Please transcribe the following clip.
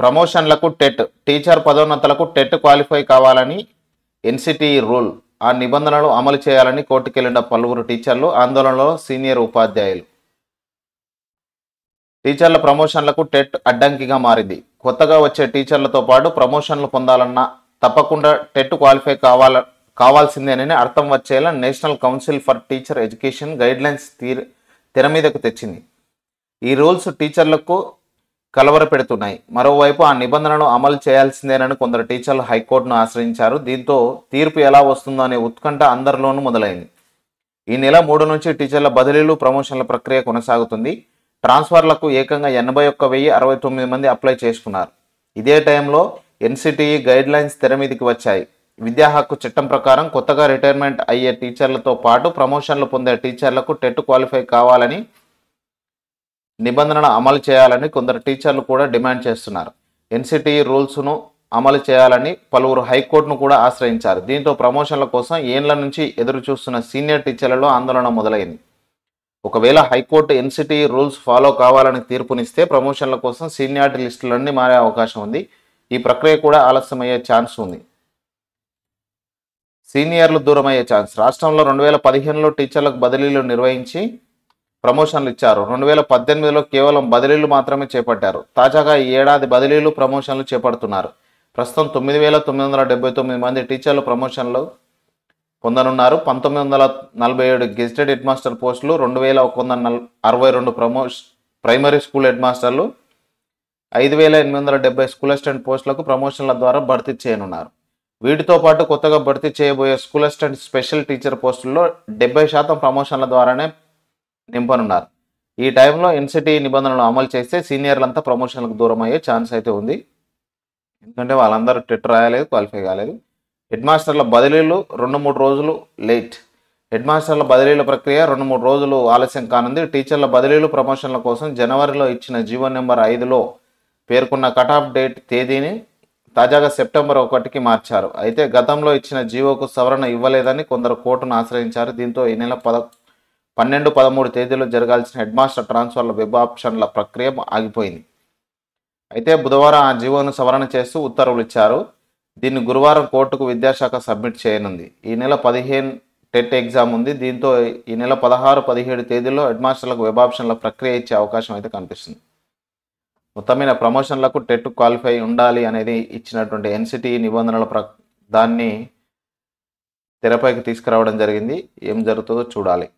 ప్రమోషన్లకు TET teacher పదోన్నతులకు TET qualify కావాలని NCTE rule. ఆ నిబంధనలు అమలు చేయాలని కోర్టుకెళ్ళిన పలువురు టీచర్లు ఆందోళనలో సీనియర్ ఉపాధ్యాయులు. టీచర్ల ప్రమోషన్లకు టెట్ అడ్డంకిగా మారింది. కొత్తగా వచ్చే టీచర్లతో పాటు ప్రమోషన్లు పొందాలన్నా తప్పకుండా టెట్ క్వాలిఫై కావాల కావాల్సిందేనని అర్థం వచ్చేలా national council for teacher education guidelines తీర్ తెర మీదకు తెచ్చింది. ఈ రూల్స్ టీచర్లకు కలవర పెడుతున్నాయి మరోవైపు ఆ నిబంధనను అమలు చేయాల్సిందేనని కొందరు టీచర్లు హైకోర్టును ఆశ్రయించారు. దీంతో తీర్పు ఎలా వస్తుందో అనే ఉత్కంఠ అందరిలోనూ మొదలైంది. ఈ నెల మూడు నుంచి టీచర్ల బదిలీలు ప్రమోషన్ల ప్రక్రియ కొనసాగుతుంది. ట్రాన్స్ఫర్లకు ఏకంగా ఎనభై ఒక్క వెయ్యి అరవై తొమ్మిది మంది అప్లై చేసుకున్నారు. ఇదే టైంలో ఎన్సిటిఈ గైడ్ లైన్స్ తెర మీదకి వచ్చాయి. విద్యా హక్కు చట్టం ప్రకారం కొత్తగా రిటైర్మెంట్ అయ్యే టీచర్లతో పాటు ప్రమోషన్లు పొందే టీచర్లకు టెట్ క్వాలిఫై కావాలని నిబంధనను అమలు చేయాలని కొందరు టీచర్లు కూడా డిమాండ్ చేస్తున్నారు. ఎన్సిటిఈ రూల్స్ను అమలు చేయాలని పలువురు హైకోర్టును కూడా ఆశ్రయించారు. దీంతో ప్రమోషన్ల కోసం ఏండ్ల నుంచి ఎదురు చూస్తున్న సీనియర్ టీచర్లలో ఆందోళన మొదలైంది. ఒకవేళ హైకోర్టు ఎన్సిటి రూల్స్ ఫాలో కావాలని తీర్పునిస్తే ప్రమోషన్ల కోసం సీనియారిటీ లిస్టులన్నీ మారే అవకాశం ఉంది. ఈ ప్రక్రియ కూడా ఆలస్యమయ్యే ఛాన్స్ ఉంది. సీనియర్లు దూరమయ్యే ఛాన్స్. రాష్ట్రంలో రెండు వేల పదిహేనులో టీచర్లకు బదిలీలు నిర్వహించి ప్రమోషన్లు ఇచ్చారు. రెండు వేల పద్దెనిమిదిలో కేవలం బదిలీలు మాత్రమే చేపట్టారు. తాజాగా ఈ ఏడాది బదిలీలు ప్రమోషన్లు చేపడుతున్నారు. ప్రస్తుతం తొమ్మిది వేల తొమ్మిది వందల డెబ్బై తొమ్మిది మంది టీచర్లు ప్రమోషన్లు పొందనున్నారు. పంతొమ్మిది వందల నలభై ఏడు గెజిటెడ్ హెడ్ మాస్టర్ పోస్టులు రెండు వేల ఒక వందల నల్ అరవై రెండు ప్రమోష్ ప్రైమరీ స్కూల్ హెడ్ మాస్టర్లు ఐదు వేల ఎనిమిది వందల డెబ్బై స్కూల్ అసిస్టెంట్ పోస్టులకు ప్రమోషన్ల ద్వారా భర్తీ చేయనున్నారు. వీటితో పాటు కొత్తగా భర్తీ చేయబోయే స్కూల్ అసిస్టెంట్ స్పెషల్ టీచర్ పోస్టుల్లో డెబ్బై శాతం ప్రమోషన్ల ద్వారానే నింపనున్నారు. ఈ టైంలో ఎన్సిటీ నిబంధనలు అమలు చేస్తే సీనియర్లంతా ప్రమోషన్లకు దూరం అయ్యే ఛాన్స్ అయితే ఉంది. ఎందుకంటే వాళ్ళందరూ టెట్ రాయలేదు క్వాలిఫై కాలేదు. హెడ్ మాస్టర్ల బదిలీలు రెండు మూడు రోజులు లేట్. హెడ్ మాస్టర్ల బదిలీల ప్రక్రియ రెండు మూడు రోజులు ఆలస్యం కానుంది. టీచర్ల బదిలీలు ప్రమోషన్ల కోసం జనవరిలో ఇచ్చిన జీవో నెంబర్ ఐదులో పేర్కొన్న కట్ ఆఫ్ డేట్ తేదీని తాజాగా సెప్టెంబర్ ఒకటికి మార్చారు. అయితే గతంలో ఇచ్చిన జీవోకు సవరణ ఇవ్వలేదని కొందరు కోర్టును ఆశ్రయించారు. దీంతో ఈ నెల పద పన్నెండు పదమూడు తేదీలో జరగాల్సిన హెడ్ మాస్టర్ ట్రాన్స్ఫర్ల వెబ్ ఆప్షన్ల ప్రక్రియ ఆగిపోయింది. అయితే బుధవారం ఆ జీవోను సవరణ చేస్తూ ఉత్తర్వులు ఇచ్చారు. దీన్ని గురువారం కోర్టుకు విద్యాశాఖ సబ్మిట్ చేయనుంది. ఈ నెల పదిహేను టెట్ ఎగ్జామ్ ఉంది. దీంతో ఈ నెల పదహారు పదిహేడు తేదీల్లో హెడ్ మాస్టర్లకు వెబ్ ఆప్షన్ల ప్రక్రియ ఇచ్చే అవకాశం అయితే కనిపిస్తుంది. మొత్తమైన ప్రమోషన్లకు టెట్ క్వాలిఫై ఉండాలి అనేది ఇచ్చినటువంటి ఎన్సిటి నిబంధనల ప్ర దాన్ని తెరపైకి తీసుకురావడం జరిగింది. ఏం జరుగుతుందో చూడాలి.